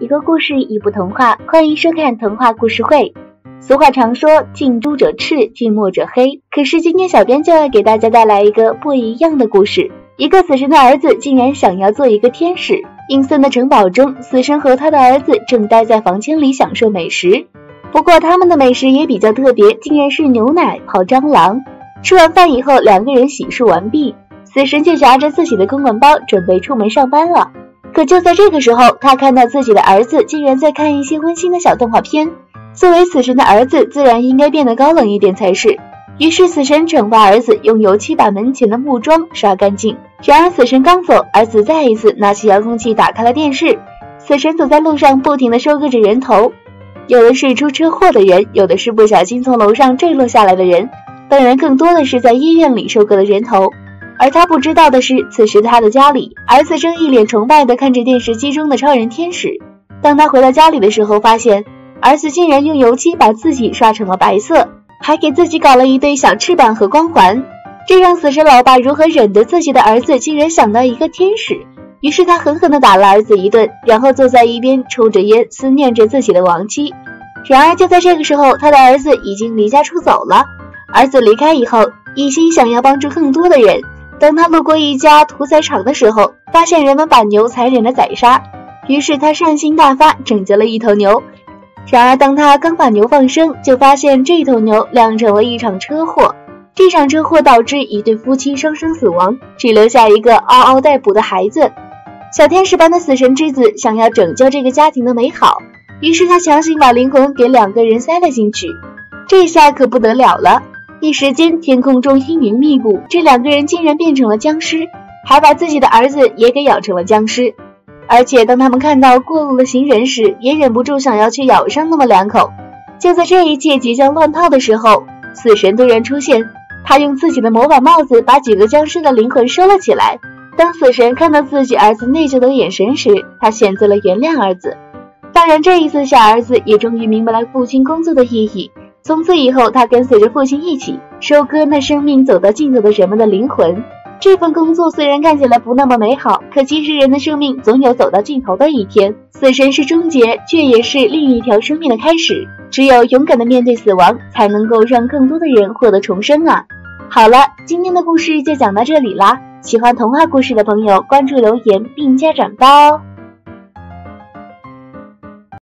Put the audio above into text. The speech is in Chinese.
一个故事，一部童话，欢迎收看童话故事会。俗话常说，近朱者赤，近墨者黑。可是今天小编就要给大家带来一个不一样的故事。一个死神的儿子竟然想要做一个天使。阴森的城堡中，死神和他的儿子正待在房间里享受美食。不过他们的美食也比较特别，竟然是牛奶泡蟑螂。吃完饭以后，两个人洗漱完毕，死神就夹着自己的公文包，准备出门上班了。可就在这个时候，他看到自己的儿子竟然在看一些温馨的小动画片。作为死神的儿子，自然应该变得高冷一点才是。于是死神惩罚儿子用油漆把门前的木桩刷干净。然而死神刚走，儿子再一次拿起遥控器打开了电视。死神走在路上，不停地收割着人头，有的是出车祸的人，有的是不小心从楼上坠落下来的人，当然更多的是在医院里收割的人头。而他不知道的是，此时他的家里，儿子正一脸崇拜地看着电视机中的超人天使。当他回到家里的时候，发现儿子竟然用油漆把自己刷成了白色，还给自己搞了一对小翅膀和光环，这让死神老爸如何忍得自己的儿子竟然想到一个天使？于是他狠狠地打了儿子一顿，然后坐在一边抽着烟，思念着自己的亡妻。然而就在这个时候，他的儿子已经离家出走了。儿子离开以后，一心想要帮助更多的人。当他路过一家屠宰场的时候，发现人们把牛残忍的宰杀，于是他善心大发，拯救了一头牛。然而，当他刚把牛放生，就发现这头牛酿成了一场车祸。这场车祸导致一对夫妻双双死亡，只留下一个嗷嗷待哺的孩子。小天使般的死神之子想要拯救这个家庭的美好，于是他强行把灵魂给两个人塞了进去。这下可不得了了。一时间，天空中阴云密布，这两个人竟然变成了僵尸，还把自己的儿子也给咬成了僵尸。而且，当他们看到过路的行人时，也忍不住想要去咬上那么两口。就在这一切即将乱套的时候，死神突然出现，他用自己的魔法帽子把几个僵尸的灵魂收了起来。当死神看到自己儿子内疚的眼神时，他选择了原谅儿子。当然，这一次小儿子也终于明白了父亲工作的意义。从此以后，他跟随着父亲一起收割那生命走到尽头的人们的灵魂。这份工作虽然看起来不那么美好，可其实人的生命总有走到尽头的一天。死神是终结，却也是另一条生命的开始。只有勇敢的面对死亡，才能够让更多的人获得重生啊！好了，今天的故事就讲到这里啦。喜欢童话故事的朋友，关注留言并加转发哦。